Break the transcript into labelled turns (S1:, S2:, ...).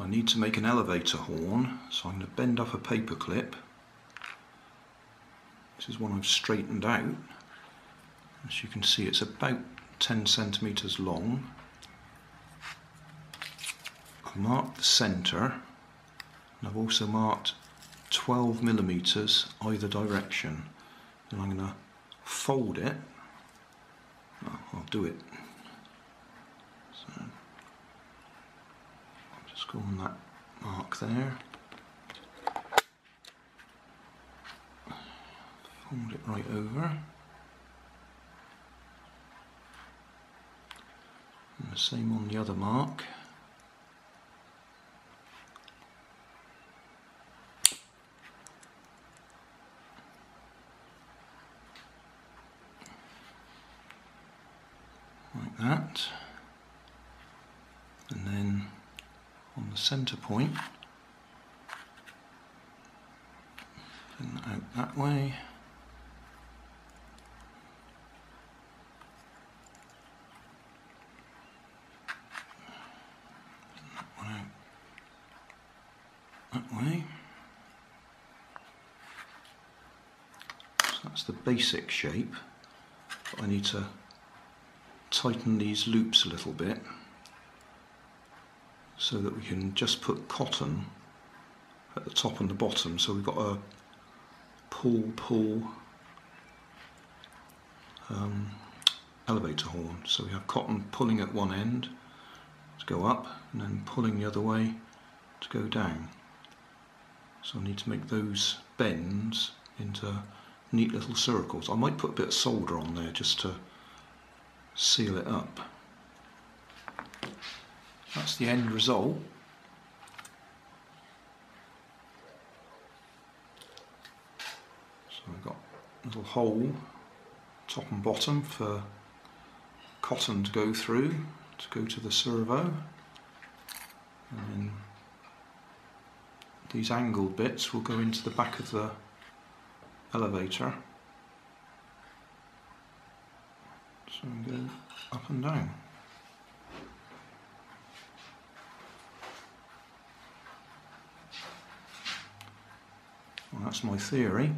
S1: I need to make an elevator horn, so I'm going to bend up a paper clip. This is one I've straightened out. As you can see, it's about 10 centimetres long. I've marked the centre, and I've also marked 12 millimetres either direction. And I'm going to fold it. Oh, I'll do it. So I'll just go on that mark there. Fold it right over. And the same on the other mark. like that and then on the centre point. Then out that way. That that way. So that's the basic shape. I need to tighten these loops a little bit so that we can just put cotton at the top and the bottom. So we've got a pull pull um, elevator horn. So we have cotton pulling at one end to go up and then pulling the other way to go down. So I need to make those bends into neat little circles. I might put a bit of solder on there just to seal it up. That's the end result. So we've got a little hole top and bottom for cotton to go through to go to the servo and then these angled bits will go into the back of the elevator So we go up and down. That's my theory.